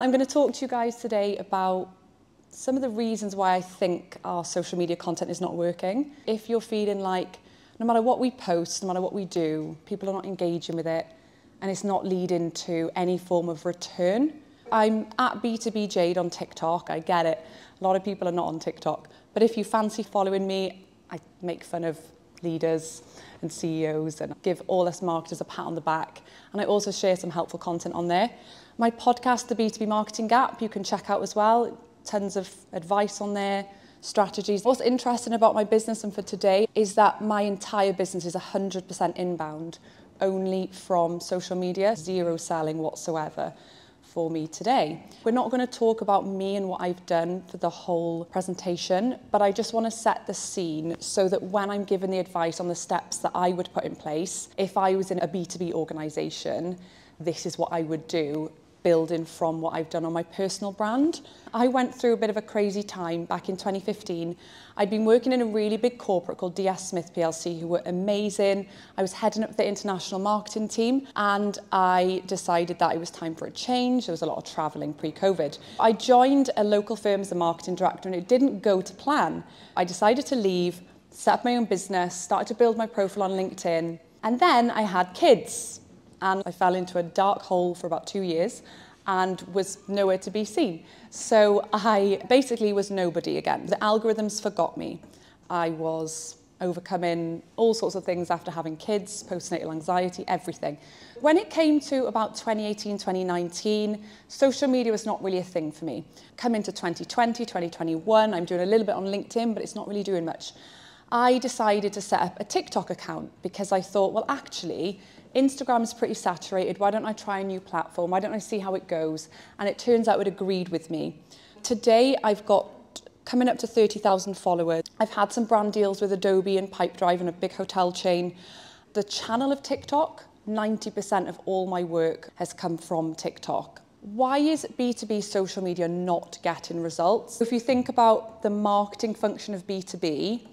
I'm going to talk to you guys today about some of the reasons why I think our social media content is not working. If you're feeling like no matter what we post, no matter what we do, people are not engaging with it and it's not leading to any form of return. I'm at B2B Jade on TikTok, I get it. A lot of people are not on TikTok. But if you fancy following me, I make fun of leaders and CEOs and give all us marketers a pat on the back. And I also share some helpful content on there. My podcast, The B2B Marketing Gap, you can check out as well. Tons of advice on there, strategies. What's interesting about my business and for today is that my entire business is 100% inbound, only from social media, zero selling whatsoever for me today. We're not going to talk about me and what I've done for the whole presentation, but I just want to set the scene so that when I'm given the advice on the steps that I would put in place, if I was in a B2B organization, this is what I would do building from what I've done on my personal brand. I went through a bit of a crazy time back in 2015. I'd been working in a really big corporate called DS Smith PLC who were amazing. I was heading up the international marketing team and I decided that it was time for a change. There was a lot of traveling pre-COVID. I joined a local firm as a marketing director and it didn't go to plan. I decided to leave, set up my own business, started to build my profile on LinkedIn and then I had kids and I fell into a dark hole for about two years and was nowhere to be seen. So I basically was nobody again. The algorithms forgot me. I was overcoming all sorts of things after having kids, postnatal anxiety, everything. When it came to about 2018, 2019, social media was not really a thing for me. Come into 2020, 2021, I'm doing a little bit on LinkedIn, but it's not really doing much. I decided to set up a TikTok account because I thought, well, actually, Instagram is pretty saturated. Why don't I try a new platform? Why don't I see how it goes? And it turns out it agreed with me. Today, I've got coming up to 30,000 followers. I've had some brand deals with Adobe and Pipedrive and a big hotel chain. The channel of TikTok, 90% of all my work has come from TikTok. Why is B2B social media not getting results? If you think about the marketing function of B2B,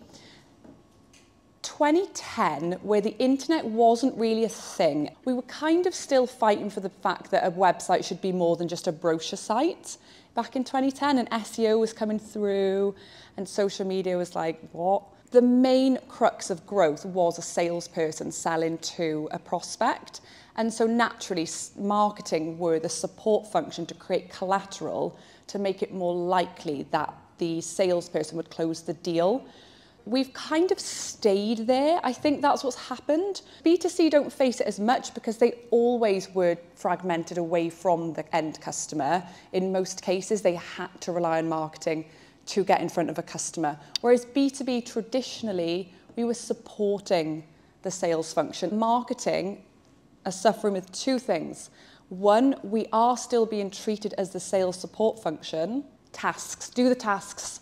2010, where the internet wasn't really a thing, we were kind of still fighting for the fact that a website should be more than just a brochure site. Back in 2010, and SEO was coming through, and social media was like, what? The main crux of growth was a salesperson selling to a prospect. And so naturally, marketing were the support function to create collateral to make it more likely that the salesperson would close the deal we've kind of stayed there. I think that's what's happened. B2C don't face it as much because they always were fragmented away from the end customer. In most cases, they had to rely on marketing to get in front of a customer. Whereas B2B, traditionally, we were supporting the sales function. Marketing are suffering with two things. One, we are still being treated as the sales support function. Tasks, do the tasks,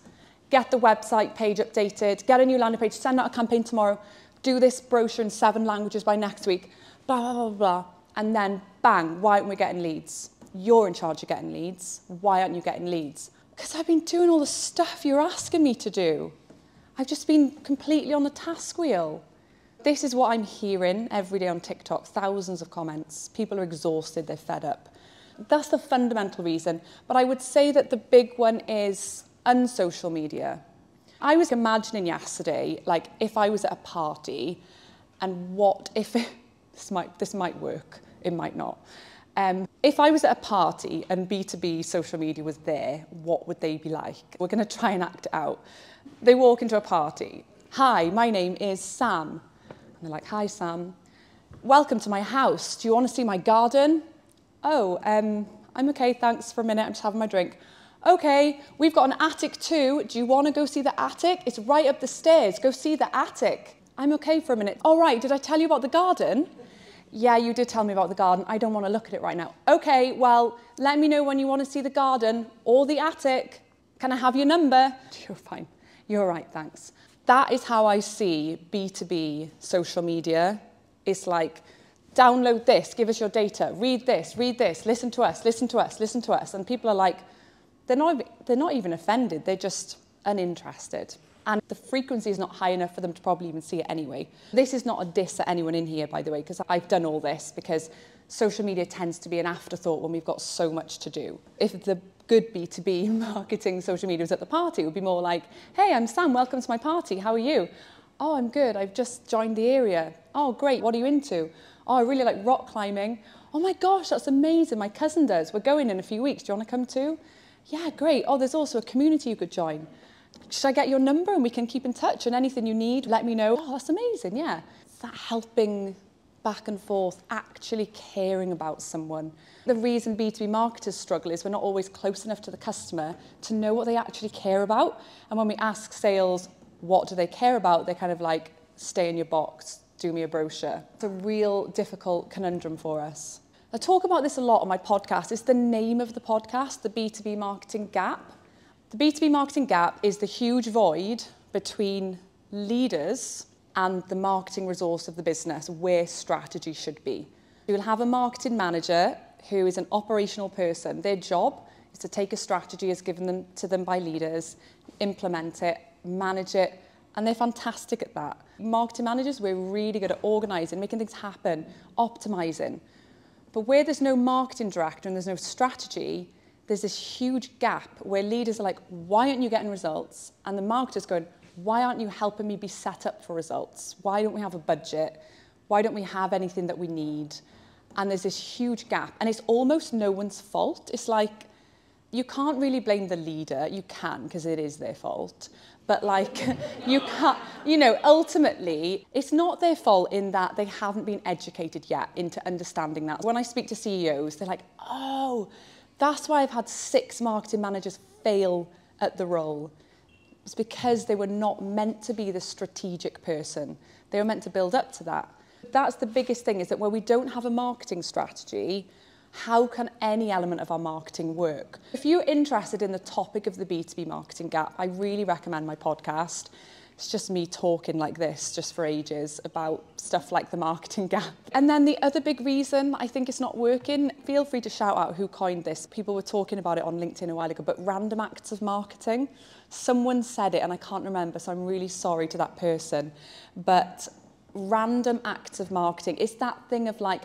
get the website page updated, get a new landing page, send out a campaign tomorrow, do this brochure in seven languages by next week, blah, blah, blah, blah. And then bang, why aren't we getting leads? You're in charge of getting leads. Why aren't you getting leads? Because I've been doing all the stuff you're asking me to do. I've just been completely on the task wheel. This is what I'm hearing every day on TikTok, thousands of comments. People are exhausted, they're fed up. That's the fundamental reason. But I would say that the big one is and social media. I was imagining yesterday, like if I was at a party and what if this might this might work, it might not. Um, if I was at a party and B2B social media was there, what would they be like? We're going to try and act it out. They walk into a party. Hi, my name is Sam. And they're like, hi, Sam. Welcome to my house. Do you want to see my garden? Oh, um, I'm okay, thanks for a minute. I'm just having my drink. Okay, we've got an attic too. Do you want to go see the attic? It's right up the stairs. Go see the attic. I'm okay for a minute. All right, did I tell you about the garden? Yeah, you did tell me about the garden. I don't want to look at it right now. Okay, well, let me know when you want to see the garden or the attic. Can I have your number? You're fine. You're right, thanks. That is how I see B2B social media. It's like, download this, give us your data, read this, read this, listen to us, listen to us, listen to us. And people are like, they're not, they're not even offended, they're just uninterested. And the frequency is not high enough for them to probably even see it anyway. This is not a diss at anyone in here, by the way, because I've done all this because social media tends to be an afterthought when we've got so much to do. If the good B2B marketing social media was at the party, it would be more like, hey, I'm Sam, welcome to my party, how are you? Oh, I'm good, I've just joined the area. Oh, great, what are you into? Oh, I really like rock climbing. Oh my gosh, that's amazing, my cousin does. We're going in a few weeks, do you want to come too? Yeah, great. Oh, there's also a community you could join. Should I get your number and we can keep in touch and anything you need, let me know. Oh, that's amazing, yeah. That helping back and forth, actually caring about someone. The reason B2B marketers struggle is we're not always close enough to the customer to know what they actually care about. And when we ask sales, what do they care about? They're kind of like, stay in your box, do me a brochure. It's a real difficult conundrum for us. I talk about this a lot on my podcast. It's the name of the podcast, the B2B Marketing Gap. The B2B Marketing Gap is the huge void between leaders and the marketing resource of the business, where strategy should be. You will have a marketing manager who is an operational person. Their job is to take a strategy as given them, to them by leaders, implement it, manage it, and they're fantastic at that. Marketing managers, we're really good at organising, making things happen, optimising. But where there's no marketing director and there's no strategy, there's this huge gap where leaders are like, why aren't you getting results? And the marketers going, why aren't you helping me be set up for results? Why don't we have a budget? Why don't we have anything that we need? And there's this huge gap. And it's almost no one's fault. It's like, you can't really blame the leader. You can, because it is their fault. But like, you can't, you know, ultimately, it's not their fault in that they haven't been educated yet into understanding that. When I speak to CEOs, they're like, oh, that's why I've had six marketing managers fail at the role It's because they were not meant to be the strategic person. They were meant to build up to that. That's the biggest thing is that when we don't have a marketing strategy, how can any element of our marketing work? If you're interested in the topic of the B2B marketing gap, I really recommend my podcast. It's just me talking like this just for ages about stuff like the marketing gap. And then the other big reason I think it's not working, feel free to shout out who coined this. People were talking about it on LinkedIn a while ago, but random acts of marketing. Someone said it and I can't remember, so I'm really sorry to that person. But random acts of marketing, it's that thing of like,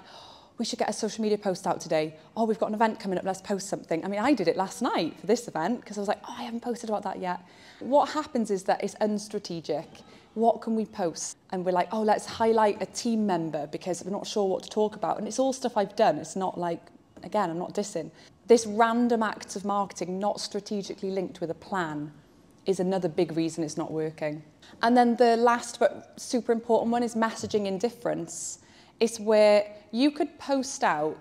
we should get a social media post out today. Oh, we've got an event coming up, let's post something. I mean, I did it last night for this event because I was like, oh, I haven't posted about that yet. What happens is that it's unstrategic. What can we post? And we're like, oh, let's highlight a team member because we're not sure what to talk about. And it's all stuff I've done. It's not like, again, I'm not dissing. This random act of marketing, not strategically linked with a plan, is another big reason it's not working. And then the last but super important one is messaging indifference. It's where you could post out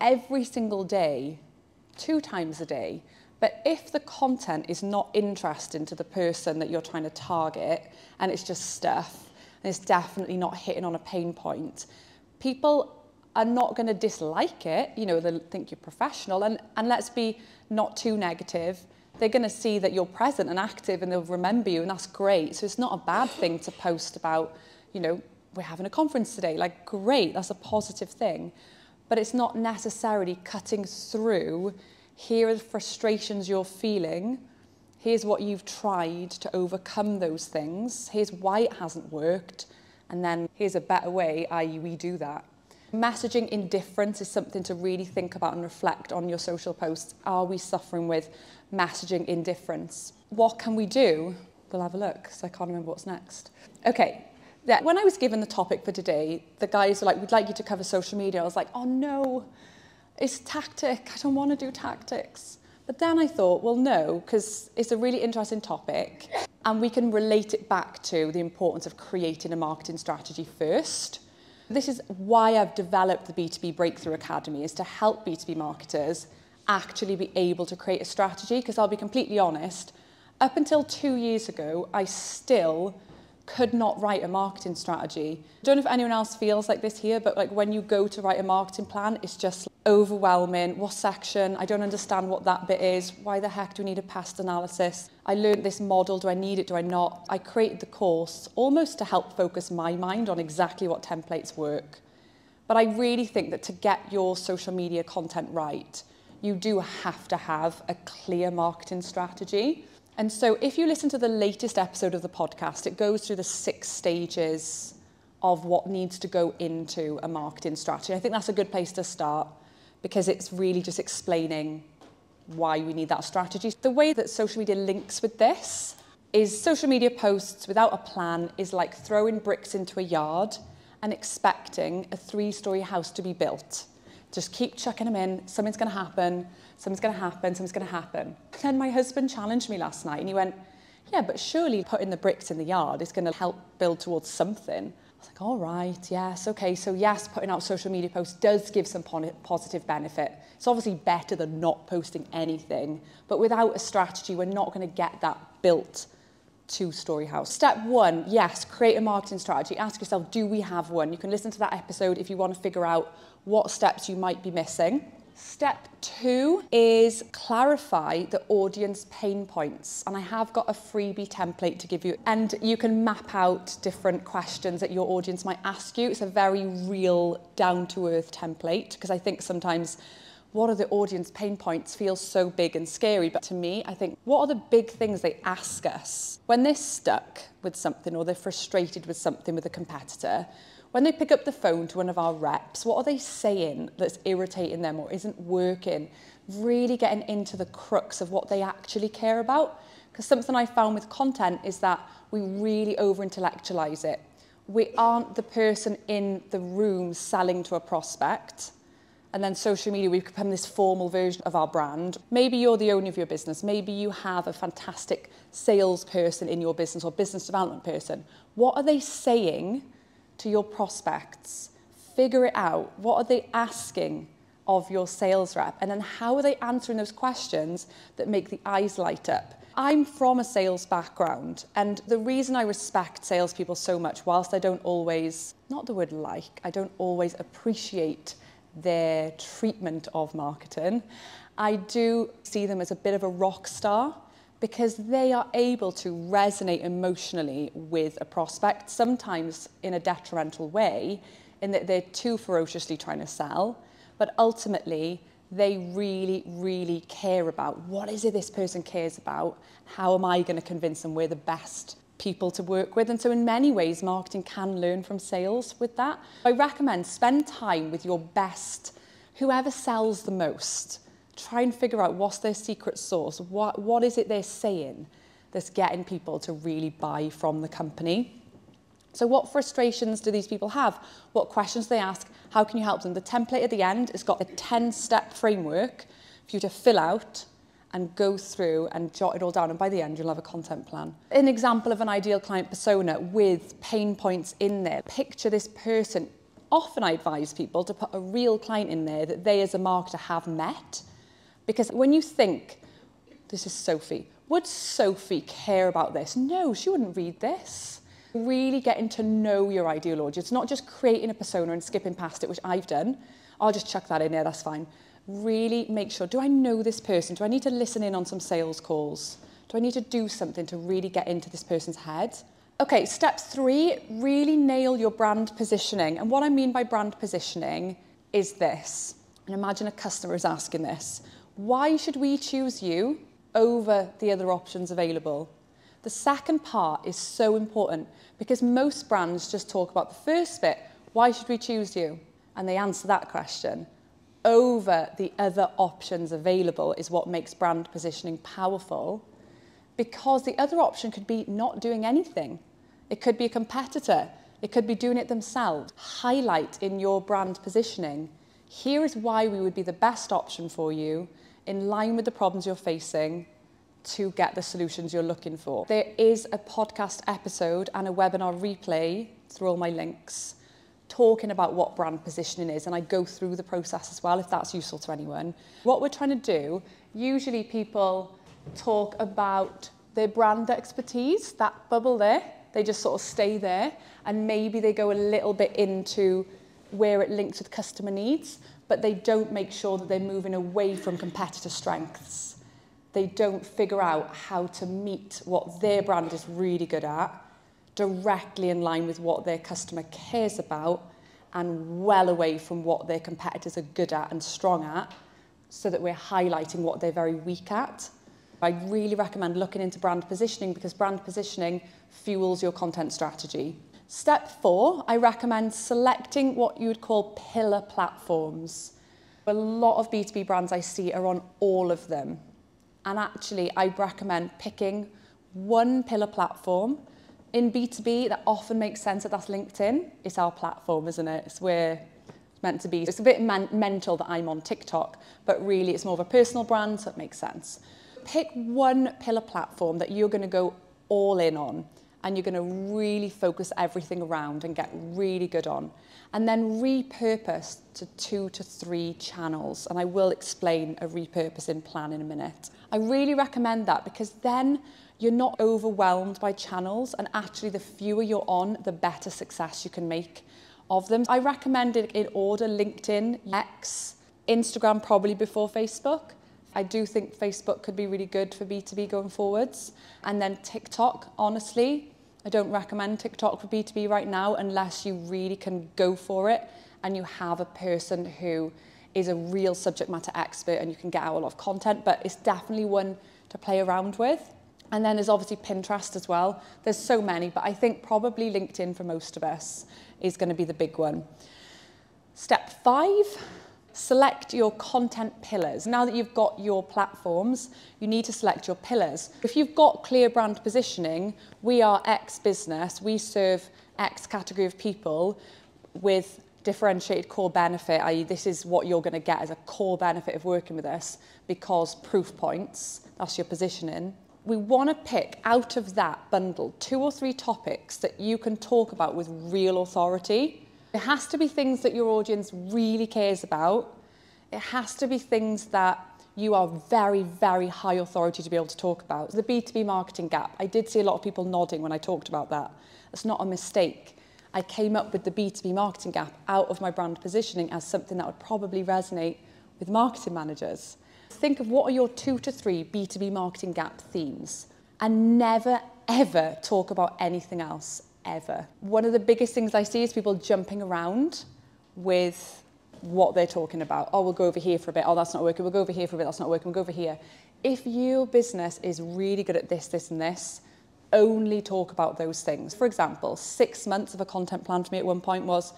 every single day, two times a day, but if the content is not interesting to the person that you're trying to target and it's just stuff and it's definitely not hitting on a pain point, people are not going to dislike it. You know, they'll think you're professional. And, and let's be not too negative. They're going to see that you're present and active and they'll remember you, and that's great. So it's not a bad thing to post about, you know, we're having a conference today. Like, great, that's a positive thing. But it's not necessarily cutting through. Here are the frustrations you're feeling. Here's what you've tried to overcome those things. Here's why it hasn't worked. And then here's a better way, i.e., we do that. Messaging indifference is something to really think about and reflect on your social posts. Are we suffering with messaging indifference? What can we do? We'll have a look, because I can't remember what's next. Okay, that when I was given the topic for today, the guys were like, we'd like you to cover social media. I was like, oh no, it's tactic. I don't want to do tactics. But then I thought, well, no, because it's a really interesting topic and we can relate it back to the importance of creating a marketing strategy first. This is why I've developed the B2B Breakthrough Academy, is to help B2B marketers actually be able to create a strategy. Because I'll be completely honest, up until two years ago, I still could not write a marketing strategy. I don't know if anyone else feels like this here, but like when you go to write a marketing plan, it's just overwhelming. What section? I don't understand what that bit is. Why the heck do we need a PEST analysis? I learned this model. Do I need it? Do I not? I created the course almost to help focus my mind on exactly what templates work. But I really think that to get your social media content right, you do have to have a clear marketing strategy. And so if you listen to the latest episode of the podcast, it goes through the six stages of what needs to go into a marketing strategy. I think that's a good place to start because it's really just explaining why we need that strategy. The way that social media links with this is social media posts without a plan is like throwing bricks into a yard and expecting a three-story house to be built. Just keep chucking them in, something's going to happen, something's going to happen, something's going to happen. Then my husband challenged me last night and he went, yeah, but surely putting the bricks in the yard is going to help build towards something. I was like, all right, yes, okay. So yes, putting out social media posts does give some positive benefit. It's obviously better than not posting anything, but without a strategy, we're not going to get that built two-story house. Step one, yes, create a marketing strategy. Ask yourself, do we have one? You can listen to that episode if you want to figure out what steps you might be missing. Step two is clarify the audience pain points. And I have got a freebie template to give you. And you can map out different questions that your audience might ask you. It's a very real, down-to-earth template because I think sometimes what are the audience pain points feels so big and scary. But to me, I think, what are the big things they ask us? When they're stuck with something or they're frustrated with something with a competitor, when they pick up the phone to one of our reps, what are they saying that's irritating them or isn't working? Really getting into the crux of what they actually care about. Because something I found with content is that we really over intellectualize it. We aren't the person in the room selling to a prospect. And then social media, we've become this formal version of our brand. Maybe you're the owner of your business. Maybe you have a fantastic salesperson in your business or business development person. What are they saying to your prospects? Figure it out. What are they asking of your sales rep? And then how are they answering those questions that make the eyes light up? I'm from a sales background, and the reason I respect salespeople so much, whilst I don't always, not the word like, I don't always appreciate their treatment of marketing, I do see them as a bit of a rock star because they are able to resonate emotionally with a prospect, sometimes in a detrimental way, in that they're too ferociously trying to sell, but ultimately they really, really care about what is it this person cares about, how am I going to convince them we're the best people to work with. And so in many ways, marketing can learn from sales with that. I recommend spend time with your best, whoever sells the most. Try and figure out what's their secret sauce. What, what is it they're saying that's getting people to really buy from the company? So what frustrations do these people have? What questions do they ask? How can you help them? The template at the end has got a 10-step framework for you to fill out and go through and jot it all down. And by the end, you'll have a content plan. An example of an ideal client persona with pain points in there. Picture this person. Often I advise people to put a real client in there that they as a marketer have met. Because when you think, this is Sophie, would Sophie care about this? No, she wouldn't read this. Really getting to know your ideal audience, It's not just creating a persona and skipping past it, which I've done. I'll just chuck that in there, that's fine really make sure, do I know this person? Do I need to listen in on some sales calls? Do I need to do something to really get into this person's head? Okay, step three, really nail your brand positioning. And what I mean by brand positioning is this. And imagine a customer is asking this. Why should we choose you over the other options available? The second part is so important because most brands just talk about the first bit. Why should we choose you? And they answer that question over the other options available is what makes brand positioning powerful because the other option could be not doing anything. It could be a competitor. It could be doing it themselves. Highlight in your brand positioning. Here is why we would be the best option for you in line with the problems you're facing to get the solutions you're looking for. There is a podcast episode and a webinar replay through all my links talking about what brand positioning is and I go through the process as well if that's useful to anyone. What we're trying to do, usually people talk about their brand expertise, that bubble there, they just sort of stay there and maybe they go a little bit into where it links with customer needs, but they don't make sure that they're moving away from competitor strengths. They don't figure out how to meet what their brand is really good at directly in line with what their customer cares about and well away from what their competitors are good at and strong at so that we're highlighting what they're very weak at. I really recommend looking into brand positioning because brand positioning fuels your content strategy. Step four, I recommend selecting what you would call pillar platforms. A lot of B2B brands I see are on all of them. And actually, I recommend picking one pillar platform. In B2B, that often makes sense that that's LinkedIn. It's our platform, isn't it? It's where it's meant to be. It's a bit mental that I'm on TikTok, but really it's more of a personal brand, so it makes sense. Pick one pillar platform that you're going to go all in on and you're going to really focus everything around and get really good on. And then repurpose to two to three channels. And I will explain a repurposing plan in a minute. I really recommend that because then you're not overwhelmed by channels and actually the fewer you're on, the better success you can make of them. I recommend it in order LinkedIn, X, Instagram probably before Facebook. I do think Facebook could be really good for B2B going forwards. And then TikTok, honestly, I don't recommend TikTok for B2B right now unless you really can go for it and you have a person who is a real subject matter expert and you can get out a lot of content, but it's definitely one to play around with. And then there's obviously Pinterest as well. There's so many, but I think probably LinkedIn for most of us is going to be the big one. Step five, select your content pillars. Now that you've got your platforms, you need to select your pillars. If you've got clear brand positioning, we are X business, we serve X category of people with differentiated core benefit, i.e. this is what you're going to get as a core benefit of working with us because proof points, that's your positioning. We want to pick out of that bundle two or three topics that you can talk about with real authority It has to be things that your audience really cares about. It has to be things that you are very, very high authority to be able to talk about. The B2B marketing gap, I did see a lot of people nodding when I talked about that. It's not a mistake. I came up with the B2B marketing gap out of my brand positioning as something that would probably resonate with marketing managers. Think of what are your two to three B2B marketing gap themes and never, ever talk about anything else ever. One of the biggest things I see is people jumping around with what they're talking about. Oh, we'll go over here for a bit. Oh, that's not working. We'll go over here for a bit. That's not working. We'll go over here. If your business is really good at this, this, and this, only talk about those things. For example, six months of a content plan for me at one point was,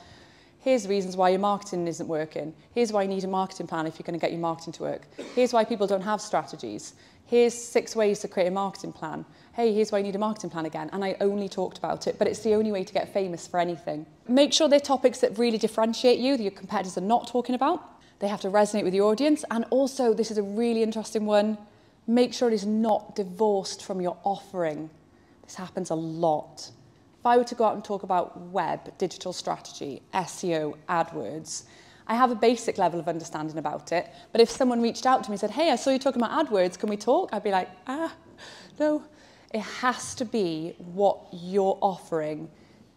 here's the reasons why your marketing isn't working. Here's why you need a marketing plan if you're going to get your marketing to work. Here's why people don't have strategies. Here's six ways to create a marketing plan hey, here's why you need a marketing plan again. And I only talked about it, but it's the only way to get famous for anything. Make sure they're topics that really differentiate you, that your competitors are not talking about. They have to resonate with your audience. And also, this is a really interesting one, make sure it is not divorced from your offering. This happens a lot. If I were to go out and talk about web, digital strategy, SEO, AdWords, I have a basic level of understanding about it. But if someone reached out to me and said, hey, I saw you talking about AdWords, can we talk? I'd be like, ah, no, it has to be what you're offering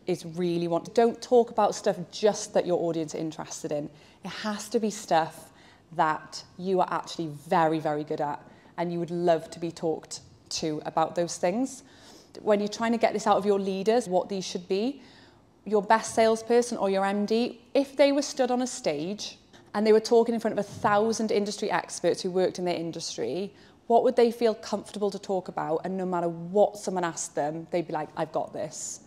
is really want. Don't talk about stuff just that your audience are interested in. It has to be stuff that you are actually very, very good at and you would love to be talked to about those things. When you're trying to get this out of your leaders, what these should be, your best salesperson or your MD, if they were stood on a stage and they were talking in front of a thousand industry experts who worked in their industry, what would they feel comfortable to talk about? And no matter what someone asked them, they'd be like, I've got this.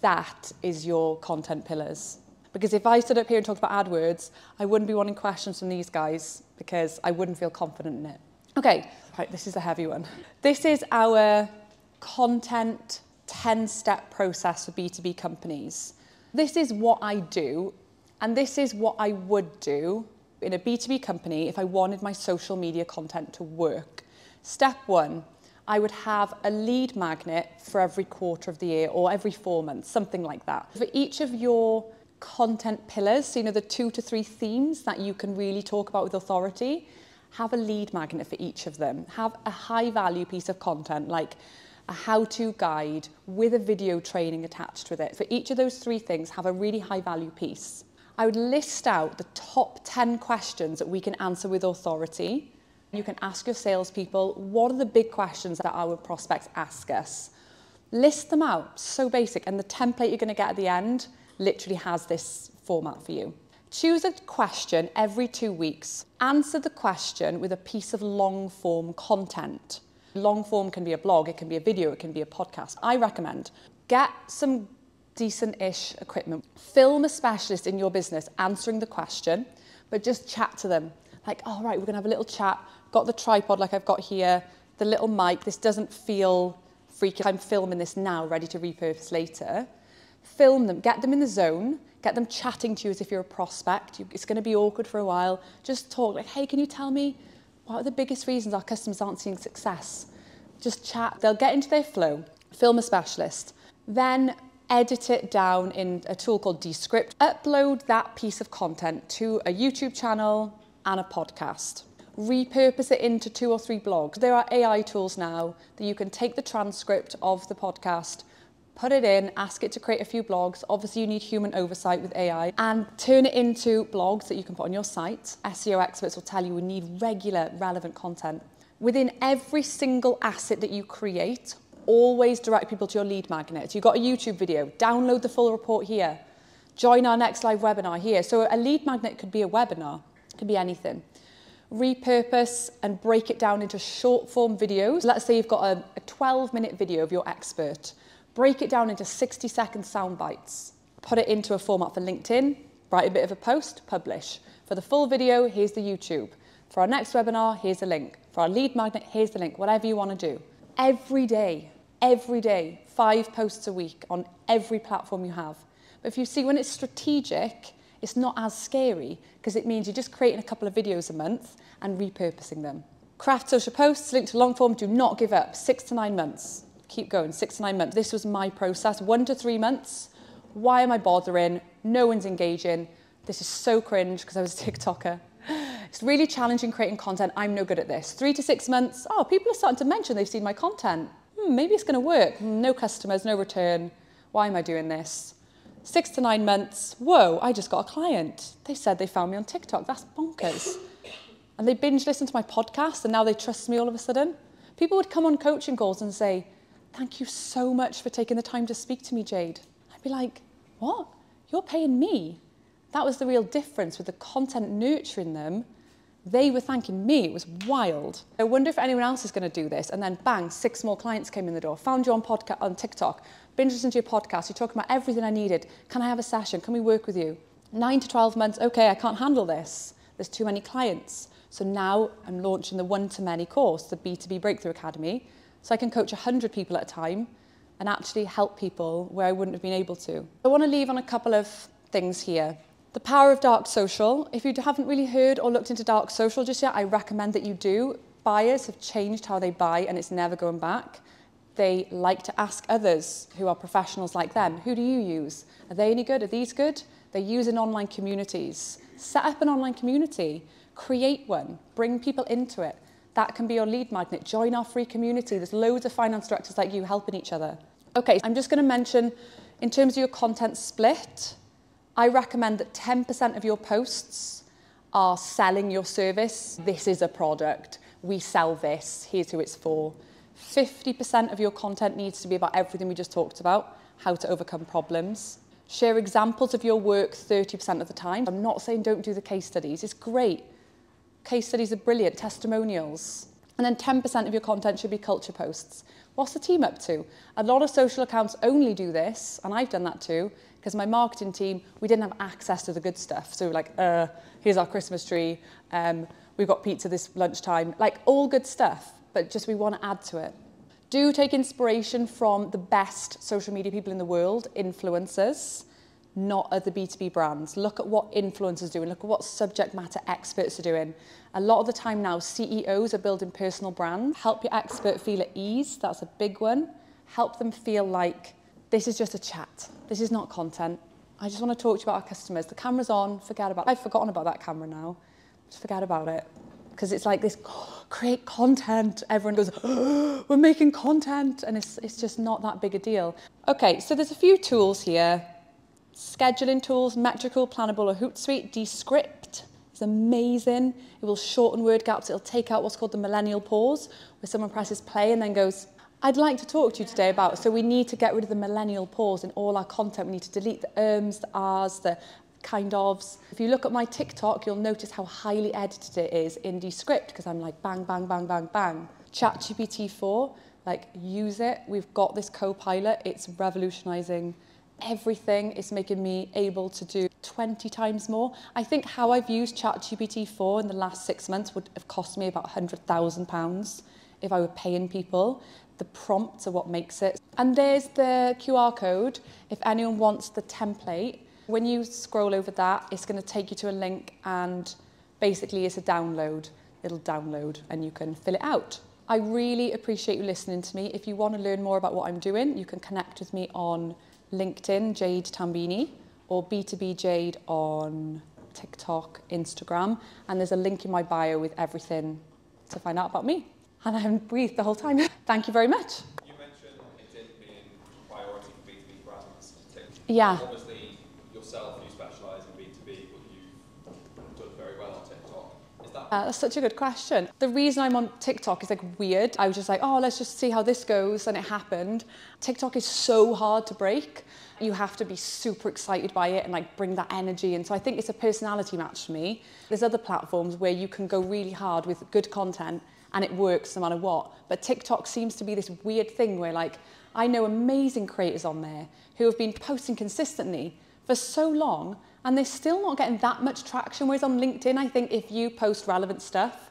That is your content pillars. Because if I stood up here and talked about AdWords, I wouldn't be wanting questions from these guys because I wouldn't feel confident in it. Okay, right, this is a heavy one. This is our content 10-step process for B2B companies. This is what I do, and this is what I would do in a B2B company if I wanted my social media content to work. Step one, I would have a lead magnet for every quarter of the year or every four months, something like that. For each of your content pillars, so you know the two to three themes that you can really talk about with authority, have a lead magnet for each of them. Have a high value piece of content like a how-to guide with a video training attached with it. For each of those three things, have a really high value piece. I would list out the top 10 questions that we can answer with authority You can ask your salespeople, what are the big questions that our prospects ask us? List them out, so basic. And the template you're going to get at the end literally has this format for you. Choose a question every two weeks. Answer the question with a piece of long form content. Long form can be a blog, it can be a video, it can be a podcast. I recommend get some decent-ish equipment. Film a specialist in your business answering the question, but just chat to them. Like, all oh, right, we're gonna have a little chat. Got the tripod like I've got here, the little mic. This doesn't feel freaky. I'm filming this now, ready to repurpose later. Film them, get them in the zone, get them chatting to you as if you're a prospect. It's gonna be awkward for a while. Just talk like, hey, can you tell me what are the biggest reasons our customers aren't seeing success? Just chat. They'll get into their flow. Film a specialist. Then edit it down in a tool called Descript. Upload that piece of content to a YouTube channel and a podcast. Repurpose it into two or three blogs. There are AI tools now that you can take the transcript of the podcast put it in, ask it to create a few blogs. Obviously, you need human oversight with AI and turn it into blogs that you can put on your site. SEO experts will tell you we need regular, relevant content. Within every single asset that you create, always direct people to your lead magnet. You've got a YouTube video, download the full report here. Join our next live webinar here. So a lead magnet could be a webinar, it could be anything. Repurpose and break it down into short form videos. Let's say you've got a, a 12 minute video of your expert break it down into 60 second sound bites, put it into a format for LinkedIn, write a bit of a post, publish. For the full video, here's the YouTube. For our next webinar, here's a link. For our lead magnet, here's the link, whatever you want to do. Every day, every day, five posts a week on every platform you have. But if you see when it's strategic, it's not as scary because it means you're just creating a couple of videos a month and repurposing them. Craft social posts linked to long form, do not give up, six to nine months keep going, six to nine months. This was my process, one to three months. Why am I bothering? No one's engaging. This is so cringe because I was a TikToker. It's really challenging creating content. I'm no good at this. Three to six months. Oh, people are starting to mention they've seen my content. Hmm, maybe it's going to work. No customers, no return. Why am I doing this? Six to nine months. Whoa, I just got a client. They said they found me on TikTok. That's bonkers. And they binge listened to my podcast and now they trust me all of a sudden. People would come on coaching calls and say, thank you so much for taking the time to speak to me, Jade. I'd be like, what? You're paying me? That was the real difference with the content nurturing them. They were thanking me. It was wild. I wonder if anyone else is going to do this. And then bang, six more clients came in the door. Found you on podcast on TikTok. Been listening to your podcast. You're talking about everything I needed. Can I have a session? Can we work with you? Nine to 12 months. Okay, I can't handle this. There's too many clients. So now I'm launching the one-to-many course, the B2B Breakthrough Academy. So I can coach 100 people at a time and actually help people where I wouldn't have been able to. I want to leave on a couple of things here. The power of dark social. If you haven't really heard or looked into dark social just yet, I recommend that you do. Buyers have changed how they buy and it's never going back. They like to ask others who are professionals like them, who do you use? Are they any good? Are these good? They use in online communities. Set up an online community. Create one. Bring people into it. That can be your lead magnet. Join our free community. There's loads of finance directors like you helping each other. Okay, I'm just going to mention, in terms of your content split, I recommend that 10% of your posts are selling your service. This is a product. We sell this. Here's who it's for. 50% of your content needs to be about everything we just talked about, how to overcome problems. Share examples of your work 30% of the time. I'm not saying don't do the case studies. It's great. Case studies are brilliant, testimonials. And then 10% of your content should be culture posts. What's the team up to? A lot of social accounts only do this, and I've done that too, because my marketing team, we didn't have access to the good stuff. So we're like, uh, here's our Christmas tree, um, we've got pizza this lunchtime, like all good stuff, but just we want to add to it. Do take inspiration from the best social media people in the world, influencers not other B2B brands. Look at what influencers are doing. Look at what subject matter experts are doing. A lot of the time now, CEOs are building personal brands. Help your expert feel at ease. That's a big one. Help them feel like this is just a chat. This is not content. I just want to talk to you about our customers. The camera's on. Forget about it. I've forgotten about that camera now. Just forget about it. Because it's like this, oh, create content. Everyone goes, oh, we're making content. And it's, it's just not that big a deal. Okay, so there's a few tools here Scheduling tools, Metricool, Planable or Hootsuite. Descript is amazing. It will shorten word gaps. It'll take out what's called the millennial pause, where someone presses play and then goes, I'd like to talk to you today about, so we need to get rid of the millennial pause in all our content. We need to delete the ums, the ahs, the kind ofs. If you look at my TikTok, you'll notice how highly edited it is in Descript, because I'm like bang, bang, bang, bang, bang. ChatGPT 4, like use it. We've got this co-pilot. It's revolutionizing Everything is making me able to do 20 times more. I think how I've used ChatGPT-4 in the last six months would have cost me about £100,000 if I were paying people. The prompts are what makes it. And there's the QR code. If anyone wants the template, when you scroll over that, it's going to take you to a link and basically it's a download. It'll download and you can fill it out. I really appreciate you listening to me. If you want to learn more about what I'm doing, you can connect with me on LinkedIn, Jade Tambini, or B2B Jade on TikTok, Instagram. And there's a link in my bio with everything to find out about me. And I haven't breathed the whole time. Thank you very much. You mentioned LinkedIn being priority for B2B brands. Yeah. Obviously, yourself, you specialise in B2B, but you've done very well on TikTok. Is that Uh, that's such a good question. The reason I'm on TikTok is like weird. I was just like, oh, let's just see how this goes, and it happened. TikTok is so hard to break. You have to be super excited by it and like bring that energy. And so I think it's a personality match for me. There's other platforms where you can go really hard with good content and it works no matter what. But TikTok seems to be this weird thing where like I know amazing creators on there who have been posting consistently for so long and they're still not getting that much traction. Whereas on LinkedIn, I think if you post relevant stuff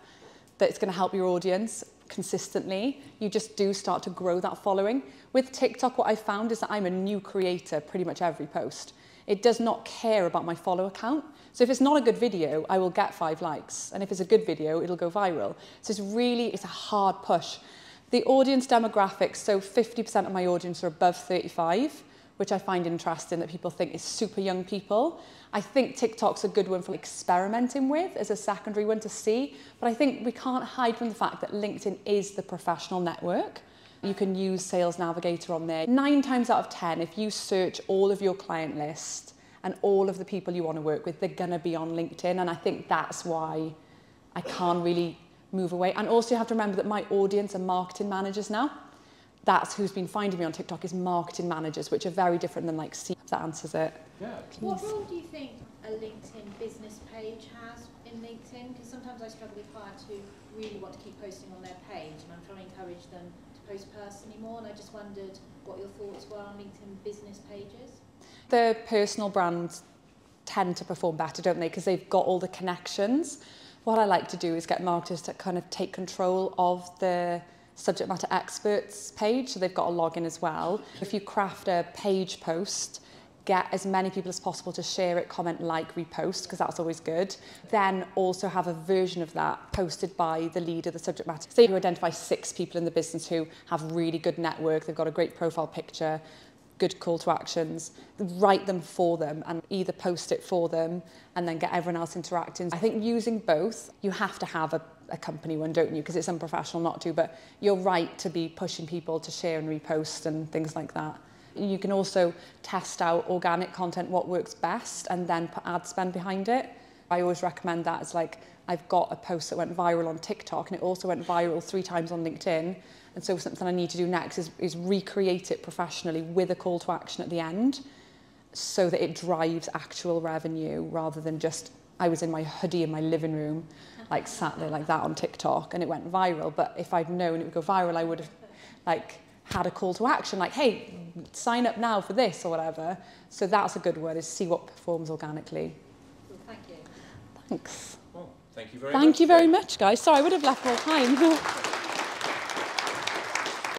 that's going to help your audience consistently, you just do start to grow that following. With TikTok, what I found is that I'm a new creator pretty much every post. It does not care about my follow account. So if it's not a good video, I will get five likes. And if it's a good video, it'll go viral. So it's really, it's a hard push. The audience demographics, so 50% of my audience are above 35, which I find interesting that people think is super young people. I think TikTok's a good one for experimenting with as a secondary one to see, but I think we can't hide from the fact that LinkedIn is the professional network. You can use Sales Navigator on there. Nine times out of 10, if you search all of your client list and all of the people you want to work with, they're going to be on LinkedIn. And I think that's why I can't really move away. And also you have to remember that my audience are marketing managers now. That's who's been finding me on TikTok is marketing managers, which are very different than like C. That answers it. Yeah. What role do you think a LinkedIn business page has in LinkedIn? Because sometimes I struggle with clients who really want to keep posting on their page, and I'm trying to encourage them to post personally more. And I just wondered what your thoughts were on LinkedIn business pages. The personal brands tend to perform better, don't they? Because they've got all the connections. What I like to do is get marketers to kind of take control of the subject matter experts page, so they've got a login as well. If you craft a page post, get as many people as possible to share it, comment, like, repost, because that's always good. Then also have a version of that posted by the leader, of the subject matter. Say you identify six people in the business who have really good network, they've got a great profile picture, good call to actions, write them for them and either post it for them and then get everyone else interacting. I think using both, you have to have a, a company one, don't you? Because it's unprofessional not to, but you're right to be pushing people to share and repost and things like that. You can also test out organic content, what works best, and then put ad spend behind it. I always recommend that as like, I've got a post that went viral on TikTok and it also went viral three times on LinkedIn. And so something I need to do next is, is recreate it professionally with a call to action at the end so that it drives actual revenue rather than just, I was in my hoodie in my living room, like sat there like that on TikTok and it went viral. But if I'd known it would go viral, I would have like had a call to action like, hey, sign up now for this or whatever. So that's a good word is see what performs organically. Well, thank you. Thanks. Well, thank you very much. Thank you very much, guys. Sorry, I would have left more time.